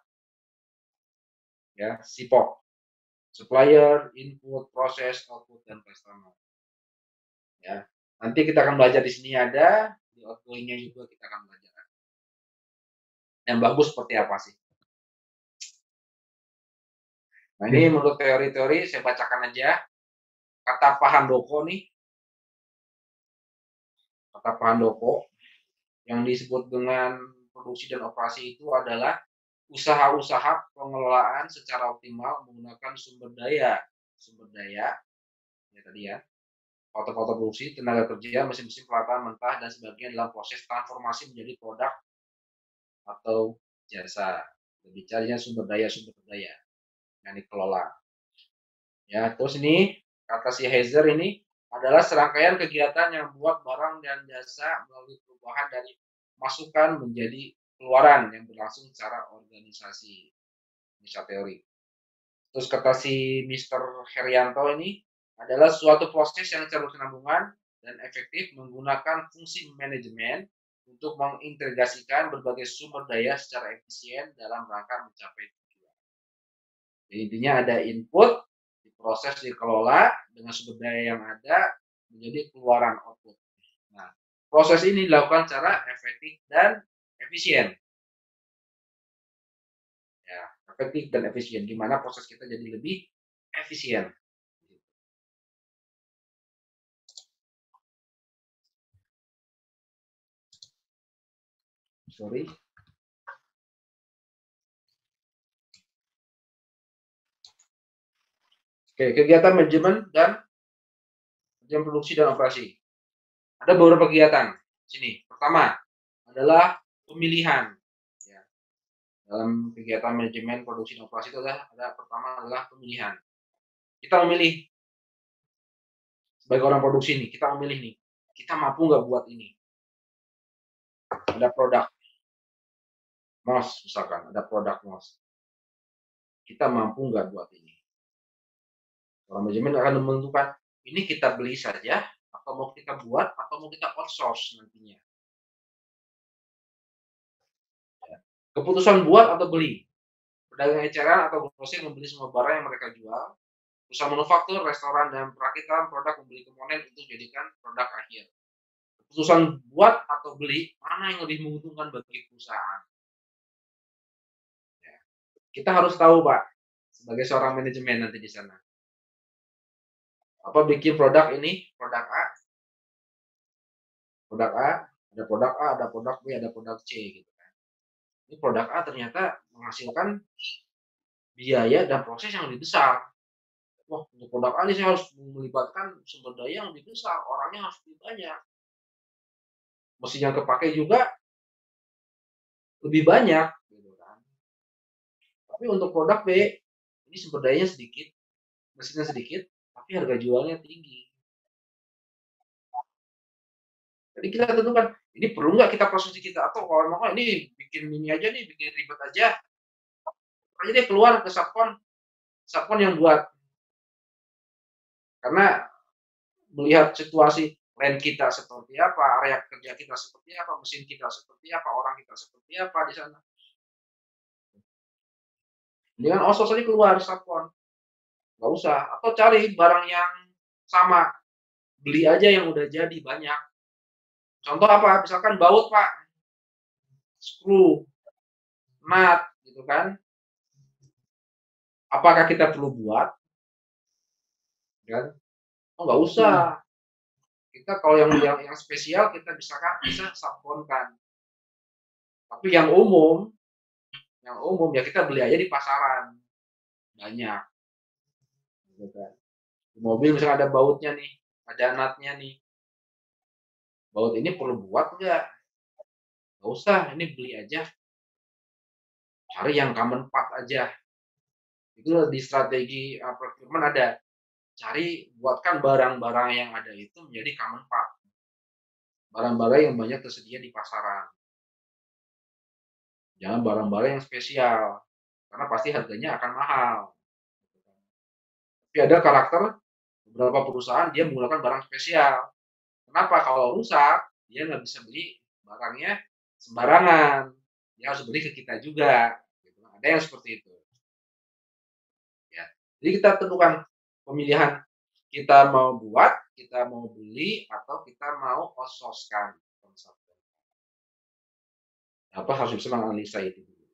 ya sipok supplier input proses output dan customer. Ya nanti kita akan belajar di sini ada di outgoingnya juga kita akan belajar yang bagus seperti apa sih? Nah ini menurut teori-teori saya bacakan aja. Kata Pak Handoko nih. Kata Pak Handoko yang disebut dengan produksi dan operasi itu adalah usaha-usaha pengelolaan secara optimal menggunakan sumber daya. Sumber daya ya tadi ya. Foto-foto produksi tenaga kerja mesin-mesin pelatahan mentah dan sebagainya dalam proses transformasi menjadi produk atau jasa. Berbicaranya sumber daya sumber daya. Yang dikelola. Ya terus ini kata si Heiser ini adalah serangkaian kegiatan yang membuat barang dan jasa melalui perubahan dari masukan menjadi keluaran yang berlangsung secara organisasi. Secara teori. Terus kata si Mr. Herianto ini adalah suatu proses yang secara berkesinambungan dan efektif menggunakan fungsi manajemen untuk mengintegrasikan berbagai sumber daya secara efisien dalam rangka mencapai tujuan. Jadi intinya ada input, diproses, dikelola dengan sumber daya yang ada menjadi keluaran output. Nah, proses ini dilakukan secara efektif dan efisien. Ya, efektif dan efisien. Gimana proses kita jadi lebih efisien. Sorry. Oke, kegiatan manajemen dan kegiatan produksi dan operasi. Ada beberapa kegiatan. Sini. Pertama adalah pemilihan. Ya. Dalam kegiatan manajemen produksi dan operasi itu adalah ada pertama adalah pemilihan. Kita memilih sebagai orang produksi nih, kita memilih nih, kita mampu nggak buat ini. ada produk MOS misalkan, ada produk MOS. Kita mampu nggak buat ini? Orang manajemen akan menentukan ini kita beli saja atau mau kita buat atau mau kita outsource nantinya. Keputusan buat atau beli. Pedagang eceran atau grosir membeli semua barang yang mereka jual. Usaha manufaktur, restoran, dan perakitan produk membeli komponen untuk jadikan produk akhir. Keputusan buat atau beli, mana yang lebih menguntungkan bagi perusahaan? Ya. Kita harus tahu, Pak, sebagai seorang manajemen nanti di sana apa bikin produk ini produk A produk A ada produk A ada produk B ada produk C gitu ini produk A ternyata menghasilkan biaya dan proses yang lebih besar. Wah untuk produk A ini saya harus melibatkan sumber daya yang lebih besar orangnya harus lebih banyak. Mesin yang kepakai juga lebih banyak gitu kan. Tapi untuk produk B ini sumber dayanya sedikit mesinnya sedikit tapi harga jualnya tinggi. Jadi kita tentukan, ini perlu nggak kita prosesi kita atau kalau mau ini bikin mini aja nih, bikin ribet aja. Aja dia keluar ke sapon, sapon yang buat. Karena melihat situasi lain kita seperti apa, area kerja kita seperti apa, mesin kita seperti apa, orang kita seperti apa di sana. Dengan osos saja keluar sapon nggak usah atau cari barang yang sama beli aja yang udah jadi banyak contoh apa? Misalkan baut pak. Screw nut gitu kan. Apakah kita perlu buat? Kan? Oh nggak usah. Kita kalau yang yang, yang spesial kita bisa kan. Bisa sabonkan tapi yang umum yang umum ya kita beli aja di pasaran. Banyak. Gitu kan. Di mobil misalnya ada bautnya nih, ada natnya nih. Baut ini perlu buat enggak? Enggak usah, ini beli aja. Cari yang common part aja. Itu di strategi uh, procurement ada. Cari, buatkan barang-barang yang ada itu menjadi common part. Barang-barang yang banyak tersedia di pasaran. Jangan barang-barang yang spesial, karena pasti harganya akan mahal. Tapi ada karakter beberapa perusahaan dia menggunakan barang spesial. Kenapa? Kalau rusak, dia nggak bisa beli barangnya sembarangan. Dia harus beli ke kita juga. Gitu. Ada yang seperti itu. Ya. Jadi kita tentukan pemilihan kita mau buat, kita mau beli, atau kita mau ososkan Apa harus bisa menganalisa itu dulu.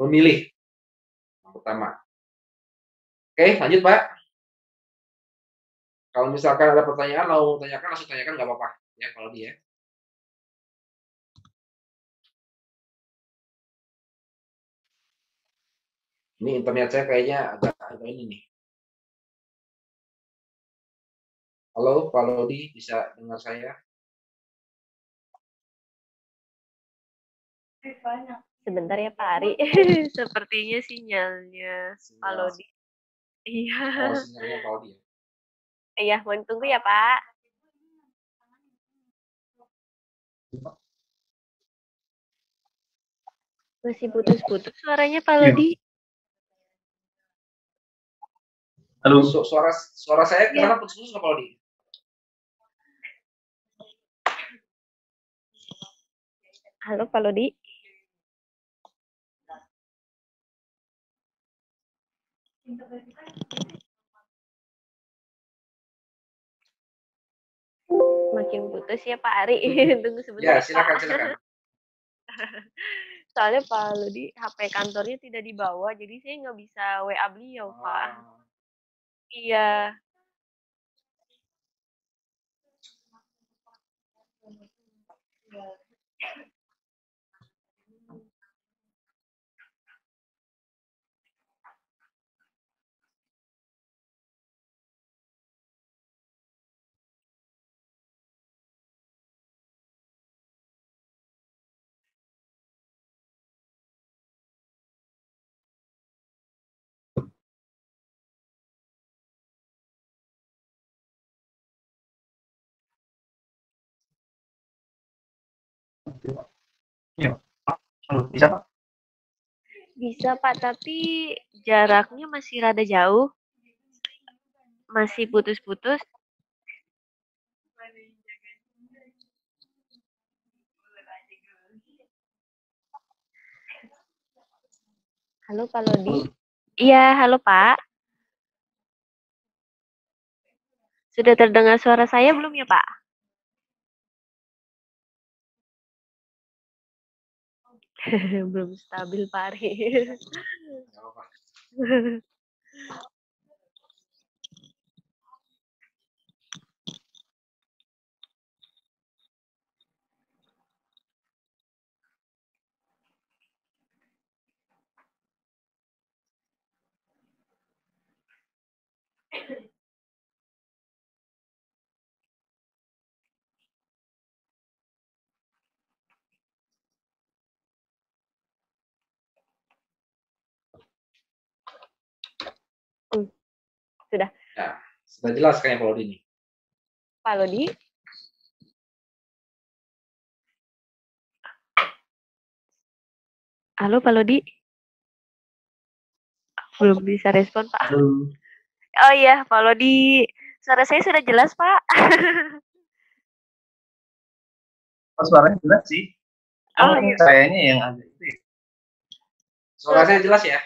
Memilih. Yang pertama, Oke, lanjut Pak. Kalau misalkan ada pertanyaan, mau tanyakan, langsung tanyakan nggak apa-apa. Ya, kalau dia. Ini internet saya kayaknya agak agak ini nih. Halo, Pak Lodi, bisa dengar saya? Sebentar ya Pak Ari. Sepertinya sinyalnya Pak Lodi Iya. Oh, sinyalnya Paudi ya? Iya, mohon tunggu ya, Pak. Masih putus-putus suaranya Pak Iya. Lodi. Halo, Su- Suara suara saya Iya. kenapa putus-putus Pak Paudi? Halo Pak Lodi. Makin putus ya Pak Ari. Tunggu sebentar. Ya, silakan silakan. Soalnya Pak Lodi HP kantornya tidak dibawa, jadi saya nggak bisa WA beliau. Oh, Iya. Pak. Iya, Halo, bisa Pak? Bisa Pak, tapi jaraknya masih rada jauh. Masih putus-putus. Halo Pak Lodi. Iya, halo Pak. Sudah terdengar suara saya belum ya Pak? belum stabil Pak Ari. Apa-apa. Sudah. Jelas kayaknya kalau ini. Pak Lodi. Halo Pak Lodi. Belum bisa respon Pak. Halo. Oh iya, Pak Lodi. Suara saya sudah jelas Pak. Oh, suaranya jelas sih. Oh, Cuma iya. Kayaknya yang ada itu ya. Suara saya jelas ya?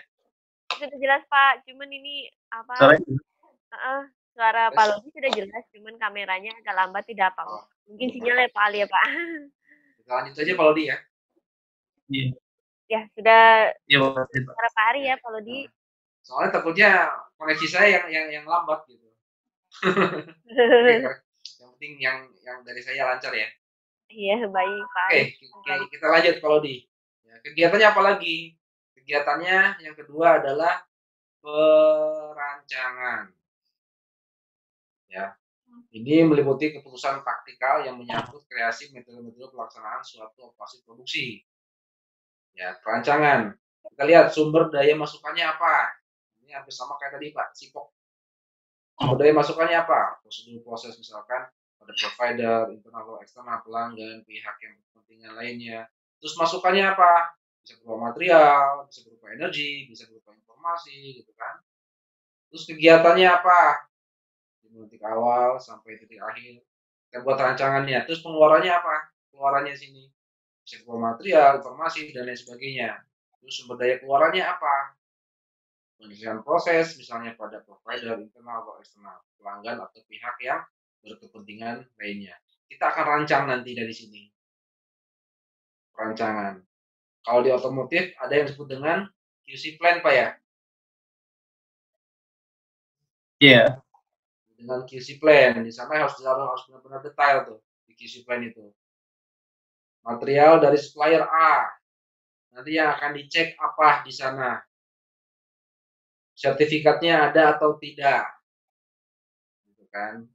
sudah jelas Pak. Cuman ini apa? Suaranya jelas. Heeh, suara Pak Lodi sudah jelas. Cuman kameranya agak lambat tidak apa. Mungkin sinyalnya Pak Ali ya Pak. Kita lanjut aja kalau di ya. Iya, ya sudah iya Pak. Iya, Pak. suara Pak Ari ya Pak Lodi. Soalnya takutnya koneksi saya yang yang yang lambat gitu. Oke, yang penting yang yang dari saya lancar ya. Iya baik Pak Oke, oke, kita lanjut kalau di. Ya, kegiatannya apa lagi? Kegiatannya yang kedua adalah perancangan. Ya. Ini meliputi keputusan taktikal yang menyangkut kreasi metode-metode pelaksanaan suatu operasi produksi. Ya, perancangan. Kita lihat sumber daya masukannya apa. Ini hampir sama kayak tadi Pak, Sipok. Sumber daya masukannya apa? Prosedur proses misalkan pada provider, internal atau eksternal, pelanggan, pihak yang berkepentingan lainnya. Terus masukannya apa? Bisa berupa material, bisa berupa energi, bisa berupa informasi, gitu kan. Terus kegiatannya apa? Titik awal sampai titik akhir. Kita buat rancangannya. Terus pengeluarannya apa? Pengeluarannya sini. Berupa material, informasi, dan lain sebagainya. Terus sumber daya keluarannya apa? Penyelesaian proses, misalnya pada provider, internal atau eksternal, pelanggan atau pihak yang berkepentingan lainnya. Kita akan rancang nanti dari sini. Perancangan. Kalau di otomotif ada yang disebut dengan QC plan, Pak ya. Iya, Dengan QC plan, di sana harus harus benar-benar detail tuh di QC plan itu. Material dari supplier A. Nanti yang akan dicek apa di sana. Sertifikatnya ada atau tidak. Gitu kan.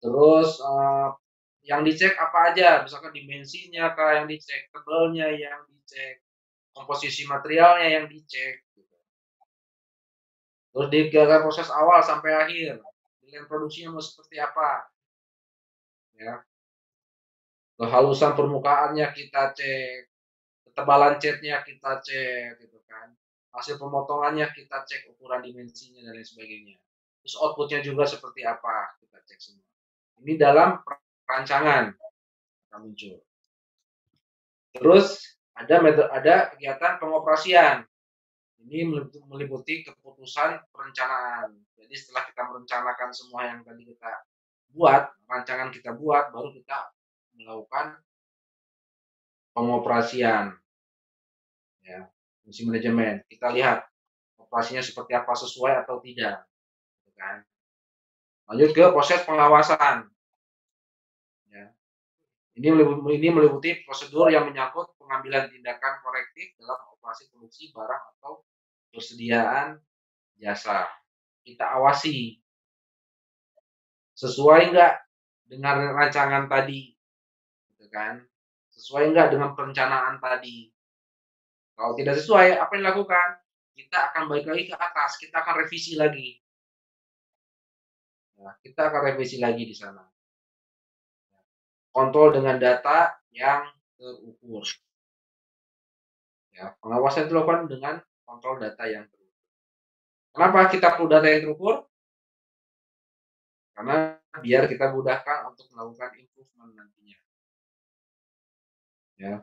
Terus eh, yang dicek apa aja, misalkan dimensinya kah yang dicek, tebelnya yang dicek, komposisi materialnya yang dicek. Gitu. Terus digagal proses awal sampai akhir, pilihan produksinya mau seperti apa, ya. Kehalusan permukaannya kita cek, ketebalan catnya kita cek, gitu kan. Hasil pemotongannya kita cek ukuran dimensinya dan lain sebagainya. Terus outputnya juga seperti apa kita cek semua. Ini dalam perancangan akan muncul. Terus ada metode, ada kegiatan pengoperasian. Ini meliputi- keputusan perencanaan. Jadi setelah kita merencanakan semua yang tadi kita buat, rancangan kita buat, baru kita melakukan pengoperasian. Ya, fungsi manajemen. Kita lihat operasinya seperti apa sesuai atau tidak. Gitu kan. Lanjut ke proses pengawasan. Ya. Ini meliputi, ini meliputi prosedur yang menyangkut pengambilan tindakan korektif dalam operasi produksi barang atau persediaan jasa. Kita awasi sesuai enggak dengan rancangan tadi, gitu kan? Sesuai enggak dengan perencanaan tadi? Kalau tidak sesuai, apa yang dilakukan? Kita akan balik lagi ke atas, kita akan revisi lagi. Nah, kita akan revisi lagi di sana. Kontrol dengan data yang terukur. Ya, pengawasan dilakukan dengan kontrol data yang terukur. Kenapa kita perlu data yang terukur? Karena biar kita mudahkan untuk melakukan improvement nantinya. Ya.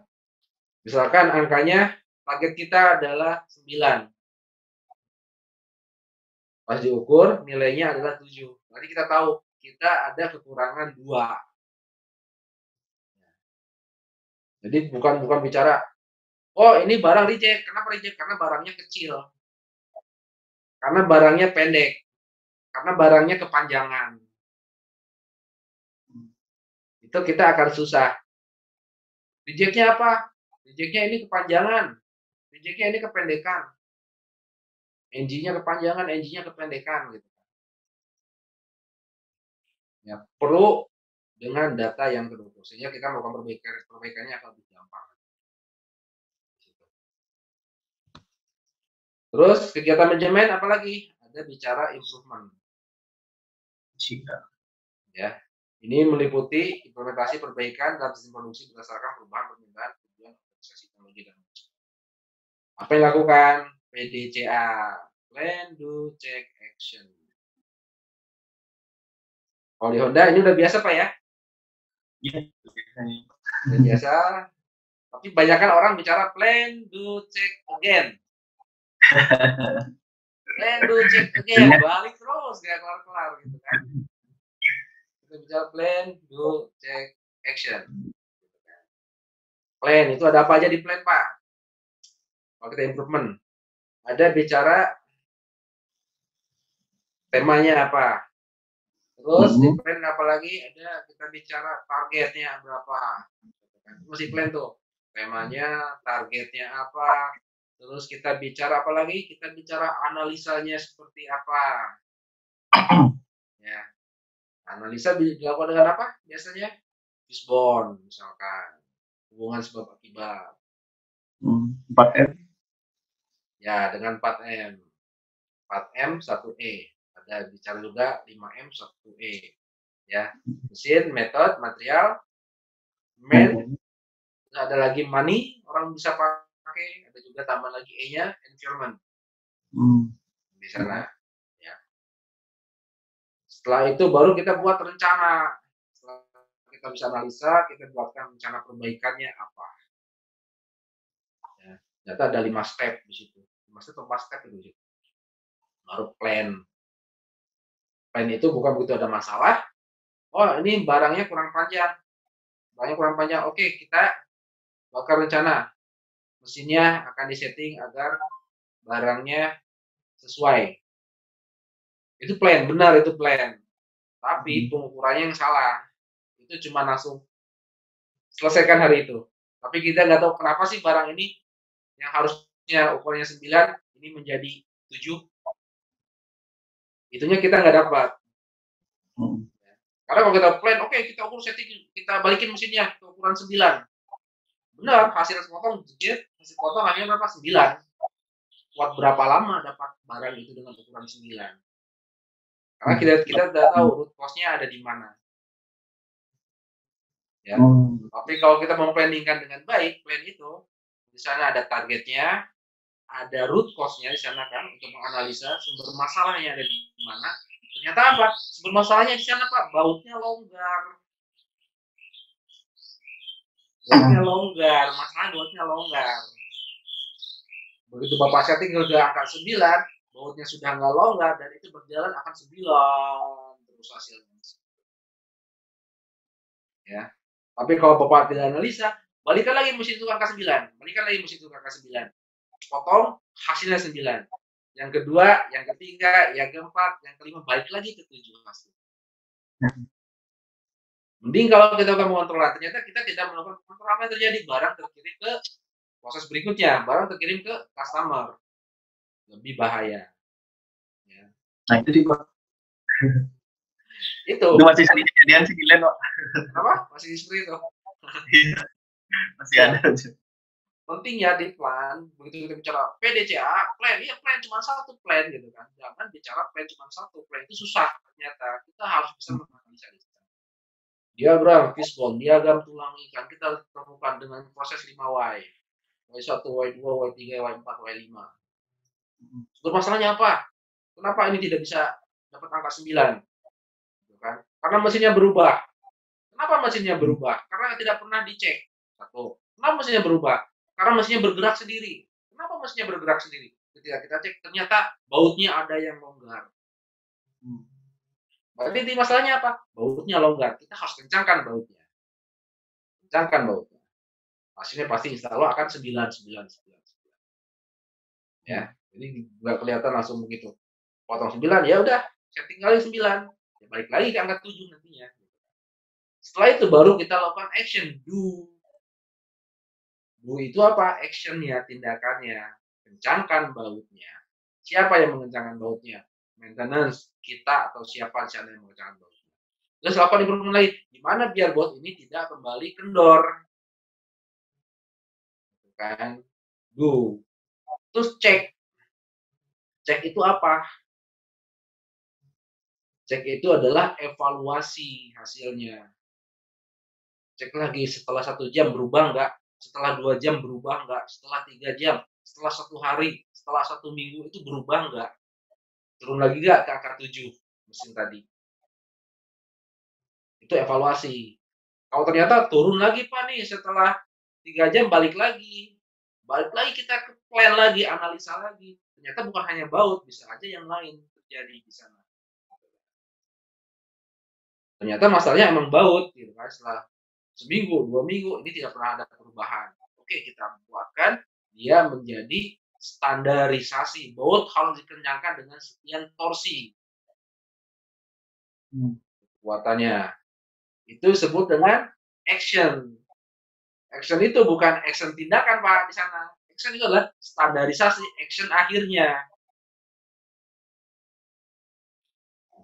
Misalkan angkanya target kita adalah 9. Pas diukur nilainya adalah 7. Berarti kita tahu kita ada kekurangan 2. Jadi bukan bukan bicara oh ini barang reject. Kenapa reject? Karena barangnya kecil. Karena barangnya pendek. Karena barangnya kepanjangan. Itu kita akan susah. Rejectnya apa? Rejectnya ini kepanjangan. Rejectnya ini kependekan. NG-nya kepanjangan, NG-nya kependekan gitu. Ya, perlu dengan data yang terukur sehingga kita melakukan perbaikan perbaikannya akan lebih gampang. Terus kegiatan manajemen apalagi? Ada bicara improvement. Ya, ini meliputi implementasi perbaikan dalam sistem produksi berdasarkan perubahan permintaan tujuan organisasi teknologi dan apa yang dilakukan? PDCA, Plan, Do, Check, Action. Kalau di Honda ini udah biasa Pak ya? Iya. Udah biasa. Tapi banyak kan orang bicara plan, do, check, again. Plan, do, check, again. Balik terus, gak kelar-kelar gitu kan. Kita bicara plan, do, check, action. Plan, itu ada apa aja di plan Pak? Kalau kita improvement. Ada bicara temanya apa? Terus di plan apalagi ada kita bicara targetnya berapa. Masih plan tuh. Temanya, targetnya apa. Terus kita bicara apa lagi? Kita bicara analisanya seperti apa. ya. Analisa dilakukan dengan apa biasanya? Fishbone misalkan. Hubungan sebab akibat. 4M. Ya, dengan 4M. 4M, 1E. Ada bicara juga 5M, 1E. Ya, mesin, metode, material, man, ada lagi money, orang bisa pakai, juga tambah lagi E-nya, environment. Hmm. Di sana. Ya. Setelah itu baru kita buat rencana. Setelah kita bisa analisa, kita buatkan rencana perbaikannya apa. Ya. Ternyata ada lima step di situ. Lima step atau empat step itu di situ. Baru plan. Plan itu bukan begitu ada masalah. Oh, ini barangnya kurang panjang. Barangnya kurang panjang. Oke, kita bakar rencana. Mesinnya akan disetting agar barangnya sesuai. Itu plan, benar itu plan. Tapi pengukurannya yang salah. Itu cuma langsung selesaikan hari itu. Tapi kita nggak tahu kenapa sih barang ini yang harusnya ukurannya 9 ini menjadi 7. Itunya kita nggak dapat. Hmm. Karena kalau kita plan, oke okay, kita ukur setting, kita balikin mesinnya ke ukuran 9. Benar, hasil sepotong jejit, hasil potong hanya berapa? 9. Buat berapa lama dapat barang itu dengan ukuran 9? Karena kita kita udah tahu root cause-nya ada di mana. Ya. Hmm. Tapi kalau kita memplanningkan dengan baik, plan itu di sana ada targetnya, ada root cause-nya di sana kan untuk menganalisa sumber masalahnya ada di mana. Ternyata apa? Sumber masalahnya di sana Pak, bautnya longgar. Bautnya longgar, masalah bautnya longgar. Begitu Bapak setting ke angka 9, bautnya sudah nggak longgar dan itu berjalan akan 9 terus hasilnya. Ya. Tapi kalau Bapak tidak analisa, balikan lagi mesin itu angka 9, balikan lagi mesin itu angka 9. Potong hasilnya 9. Yang kedua, yang ketiga, yang keempat, yang kelima balik lagi ke 7 hasil. Mending kalau kita akan mengontrol, ternyata kita tidak melakukan kontrol apa yang terjadi, barang terkirim ke proses berikutnya, barang terkirim ke customer. Lebih bahaya. Ya. Nah itu Pak. Itu. Itu masih sering kejadian sih Glenn. Apa? Masih seperti itu. Iya. masih ada. Penting ya di plan, begitu kita bicara PDCA, plan, ya plan cuma satu plan gitu kan. Jangan bicara plan cuma satu, plan itu susah ternyata. Kita harus bisa menganalisa itu. Diagram fishbone, diagram tulang ikan kita temukan dengan proses 5Y. Y1, Y2, Y3, Y4, Y5. Bermasalahnya apa? Kenapa ini tidak bisa dapat angka 9? Gitu kan? Karena mesinnya berubah. Kenapa mesinnya berubah? Karena tidak pernah dicek. Satu. Kenapa mesinnya berubah? Karena mesinnya bergerak sendiri. Kenapa mesinnya bergerak sendiri? Ketika kita cek, ternyata bautnya ada yang longgar. Berarti inti masalahnya apa? Bautnya longgar. Kita harus kencangkan bautnya. Kencangkan bautnya. Hasilnya pasti insya Allah akan 9, 9, 9, 9. Ya, jadi nggak kelihatan langsung begitu. Potong 9, ya udah, saya tinggalin 9. Ya balik lagi ke angka 7 nantinya. Setelah itu baru kita lakukan action, do. Do itu apa? Actionnya, tindakannya. Kencangkan bautnya. Siapa yang mengencangkan bautnya? Maintenance kita atau siapa di sana yang mengerjakan bot. Terus lakukan improvement lagi, gimana biar bot ini tidak kembali kendor. Gitu kan, go. Terus cek. Cek itu apa? Cek itu adalah evaluasi hasilnya. Cek lagi setelah satu jam berubah nggak? Setelah dua jam berubah nggak? Setelah tiga jam? Setelah satu hari? Setelah satu minggu itu berubah nggak? Turun lagi nggak ke angka 7 mesin tadi. Itu evaluasi. Kalau ternyata turun lagi Pak nih setelah tiga jam balik lagi. Balik lagi kita ke plan lagi, analisa lagi. Ternyata bukan hanya baut, bisa aja yang lain terjadi di sana. Ternyata masalahnya emang baut, gitu kan. Setelah seminggu, dua minggu, ini tidak pernah ada perubahan. Oke, kita buatkan dia menjadi standarisasi baut harus dikenyangkan dengan sekian torsi. Hmm. kekuatannya. Itu disebut dengan action. Action itu bukan action tindakan pak di sana. Action itu adalah standarisasi action akhirnya.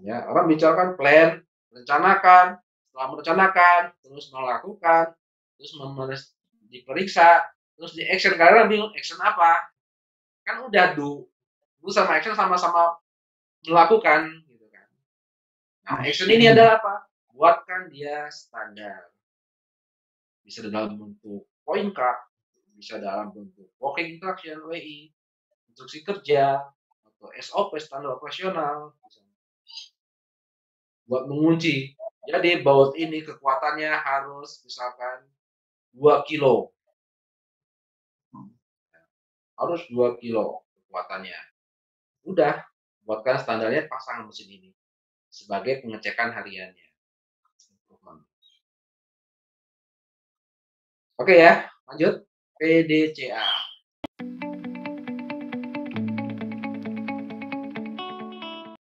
Ya orang bicarakan plan rencanakan setelah merencanakan terus melakukan terus diperiksa terus di action. Karena bingung action apa kan udah do do sama action sama-sama melakukan gitu kan. Nah action ini adalah apa? Buatkan dia standar. Bisa dalam bentuk point card bisa dalam bentuk working instruction WI instruksi kerja atau SOP standar operasional buat mengunci. Jadi baut ini kekuatannya harus misalkan 2 kilo harus 2 kilo kekuatannya. Udah, buatkan standarnya pasang mesin ini sebagai pengecekan hariannya. Oke ya, lanjut. PDCA.